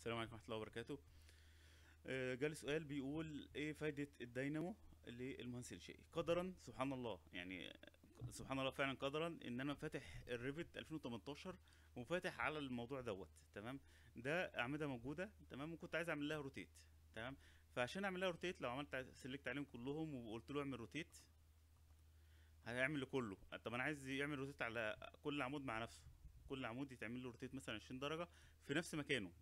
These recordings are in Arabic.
السلام عليكم ورحمة الله وبركاته. آه، جالي سؤال بيقول إيه فايدة الدينامو للمهندس الانشائي قدرا سبحان الله. يعني سبحان الله فعلا قدرا إن أنا فاتح ال Revit 2018 وفاتح على الموضوع دوت تمام؟ ده أعمدة موجودة تمام؟ وكنت عايز أعمل لها rotate تمام؟ فعشان أعمل لها rotate لو عملت select عليهم كلهم وقلت له اعمل rotate هيعمل لكله. طب أنا عايز يعمل rotate على كل عمود مع نفسه. كل عمود يتعمل له rotate مثلا 20 درجة في نفس مكانه.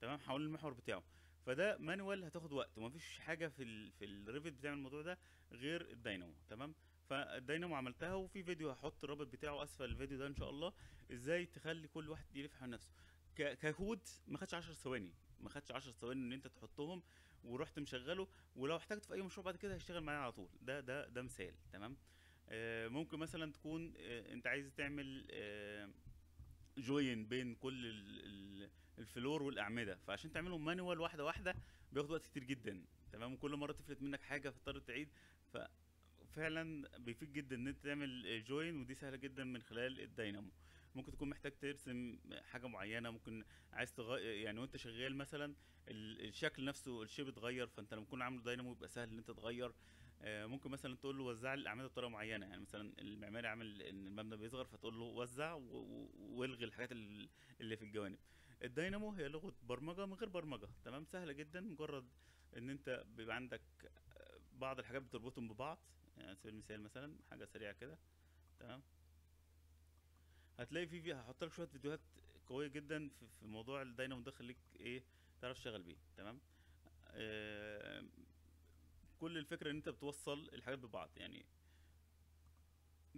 تمام؟ حوالين المحور بتاعه. فده manual هتاخد وقت. ومفيش حاجة في ال في ال Revit بتعمل الموضوع ده غير الدينامو تمام؟ فالدينامو عملتها وفي فيديو هحط الرابط بتاعه أسفل الفيديو ده إن شاء الله. إزاي تخلي كل واحد يلف حول نفسه. ككود ما خدش 10 ثواني. ما خدش 10 ثواني إن أنت تحطهم ورحت مشغله. ولو احتجت في أي مشروع بعد كده هيشتغل معايا على طول. ده ده ده مثال تمام؟ آه ممكن مثلا تكون آه أنت عايز تعمل آه join بين كل ال floor والأعمدة. فعشان تعملهم manual واحدة واحدة بياخد وقت كتير جدا. تمام؟ وكل مرة تفلت منك حاجة فتضطر تعيد. ففعلا بيفيد جدا إن أنت تعمل join ودي سهلة جدا من خلال الدينامو. ممكن تكون محتاج ترسم حاجة معينة ممكن عايز تغير يعني وأنت شغال مثلا ال- الشكل نفسه ال shape اتغير فأنت لما تكون عامله دينامو يبقى سهل إن أنت تغير. آه، ممكن مثلا تقول له وزع الأعمدة بطريقة معينة. يعني مثلا المعماري عامل إن المبنى بيصغر فتقول له وزع والغي الحاجات ال- اللي في الجوانب. الدينامو هي لغة برمجة من غير برمجة. تمام؟ سهلة جدا. مجرد إن أنت بيبقى عندك آه، بعض الحاجات بتربطهم ببعض. يعني على سبيل المثال مثلا حاجة سريعة كده. تمام؟ هتلاقي في في هحط لك شوية فيديوهات قوية جدا في, في موضوع الدينامو ده. خليك إيه تعرف تشتغل بيه. تمام؟ آه كل الفكرة إن أنت بتوصل الحاجات ببعض. يعني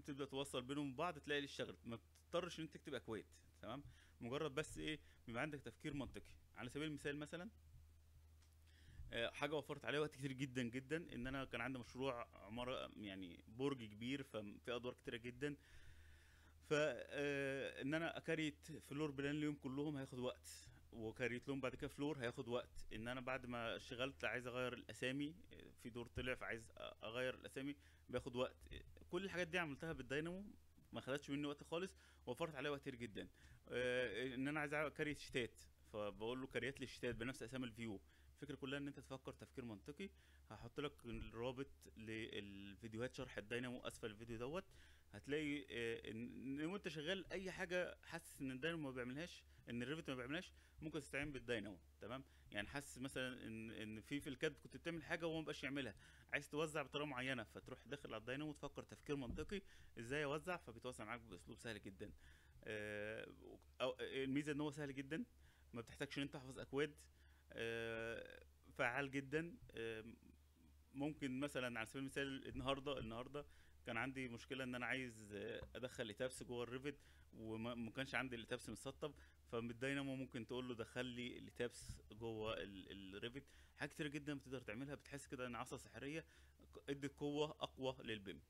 تبدأ توصل بينهم ببعض تلاقي اشتغلت ما بتضطرش إن أنت تكتب أكواد تمام؟ مجرد بس إيه؟ بيبقى عندك تفكير منطقي. على سبيل المثال مثلا آه، حاجة وفرت عليها وقت كتير جدا جدا إن أنا كان عندي مشروع عمارة يعني برج كبير ففي أدوار كتيرة جدا. ف آه، إن أنا ا create floor plan ليهم كلهم هياخد وقت. و create لهم بعد كده floor هياخد وقت. إن أنا بعد ما اشتغلت عايز أغير الأسامي في دور طلع فعايز أغير الأسامي بياخد وقت. كل الحاجات دي عملتها بالدينامو ما خدتش مني وقت خالص وفرت عليا وقت كتير جدا. آه، إن أنا عايز ا create sheet ات فبقول له create لي بنفس أسامي ال view. الفكرة كلها إن أنت تفكر تفكير منطقي. هحط لك الرابط للفيديوهات شرح الدينامو أسفل الفيديو دوت. هتلاقي آه، إن وأنت شغال أي حاجة حاسس إن الدينامو ما بيعملهاش إن ال Revit ما بيعملهاش ممكن تستعين بالدينامو تمام؟ يعني حاسس مثلا إن إن في في ال CAD كنت بتعمل حاجة وهو ما بقاش يعملها. عايز توزع بطريقة معينة فتروح داخل على الدينامو وتفكر تفكير منطقي إزاي أوزع فبيتوزع معاك بأسلوب سهل جدا. آه، الميزة إن هو سهل جدا ما بتحتاجش إن أنت تحفظ أكواد. فعال جدا. آه، ممكن مثلا على سبيل المثال النهارده النهارده كان عندي مشكلة إن أنا عايز آه، أدخل ETABS جوه ال Revit وما ما كانش عندي ال ETABS متسطب فبالدينامو ممكن تقول له دخل لي ال ETABS جوه ال- ال Revit حاجات كتير جدا بتقدر تعملها بتحس كده إن عصا سحرية ادت قوة أقوى لل BIM.